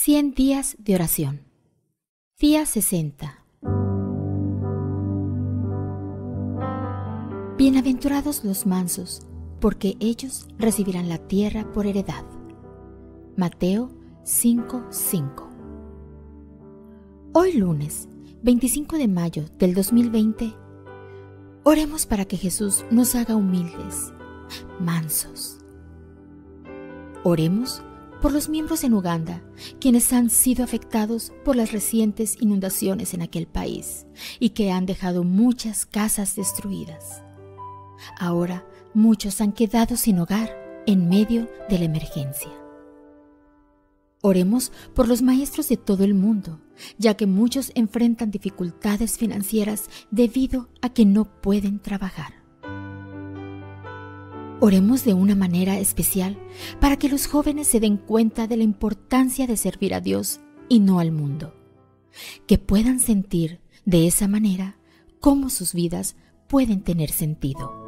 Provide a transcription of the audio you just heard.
100 días de oración. Día 60. Bienaventurados los mansos, porque ellos recibirán la tierra por heredad. Mateo 5:5. Hoy lunes, 25 de mayo del 2020, oremos para que Jesús nos haga humildes, mansos. Oremos por los miembros en Uganda, quienes han sido afectados por las recientes inundaciones en aquel país y que han dejado muchas casas destruidas. Ahora muchos han quedado sin hogar en medio de la emergencia. Oremos por los maestros de todo el mundo, ya que muchos enfrentan dificultades financieras debido a que no pueden trabajar. Oremos de una manera especial para que los jóvenes se den cuenta de la importancia de servir a Dios y no al mundo, que puedan sentir de esa manera cómo sus vidas pueden tener sentido.